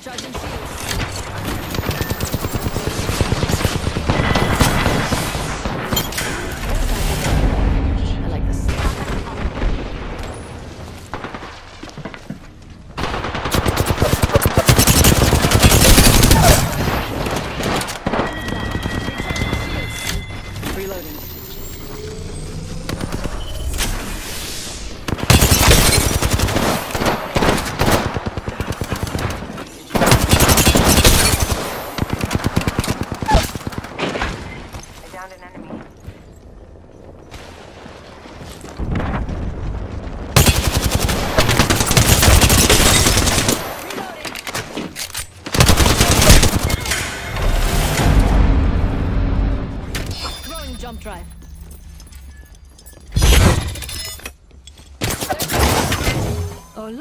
judge and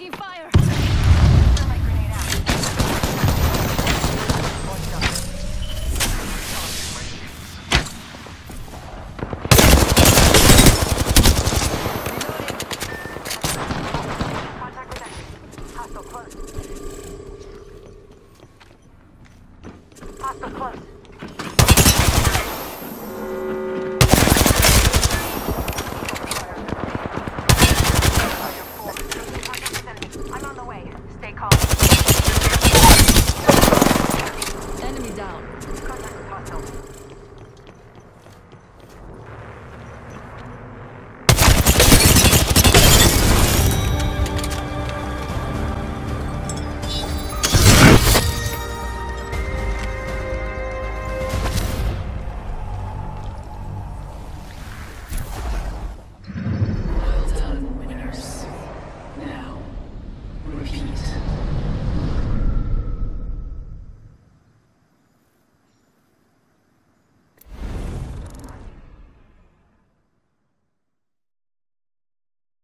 Taking fire!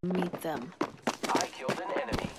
Meet them. I killed an enemy.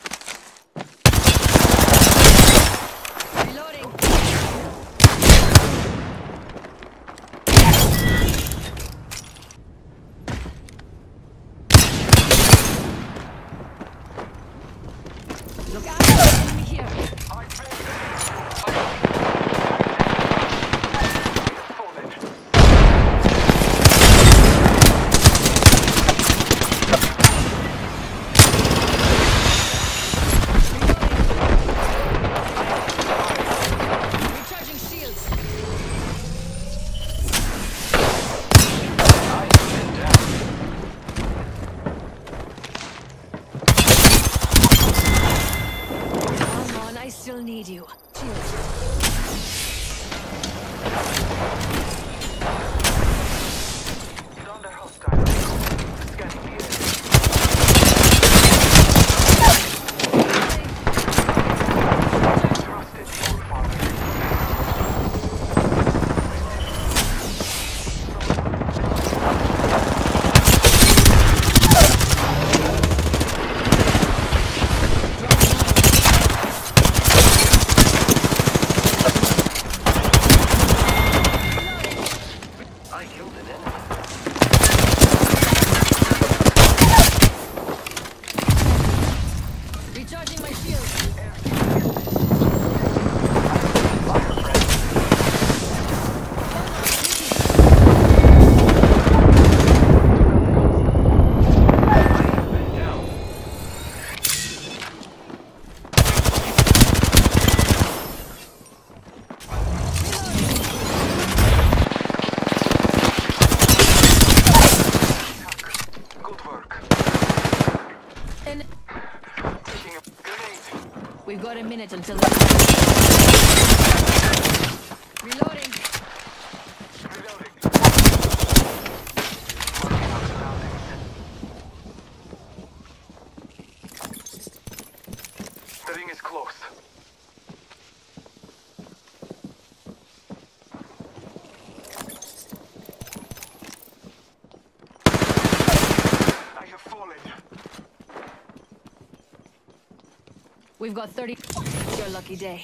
Until. Reloading. Reloading. Marking our surroundings. The ring is close. I have fallen. We've got 30. Lucky day.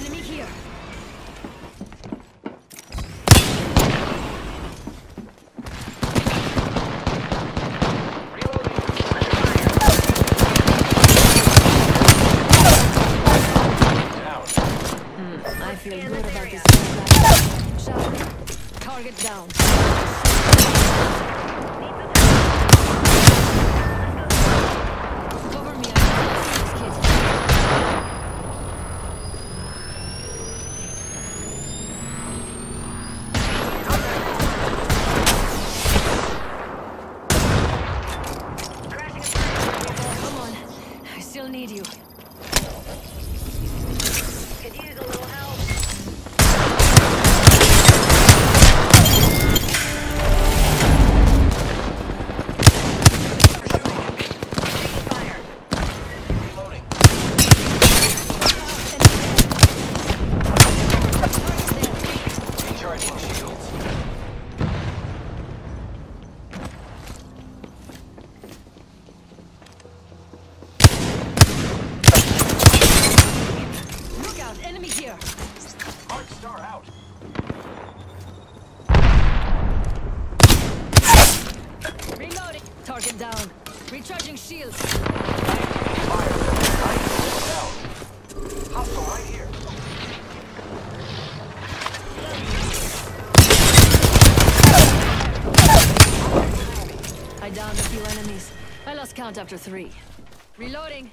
Enemy here. Down. I feel good about this. Target down. Star out. Reloading. Target down. Recharging shields. Fire. Nice. Down. Hostile right here. I downed a few enemies. I lost count after three. Reloading.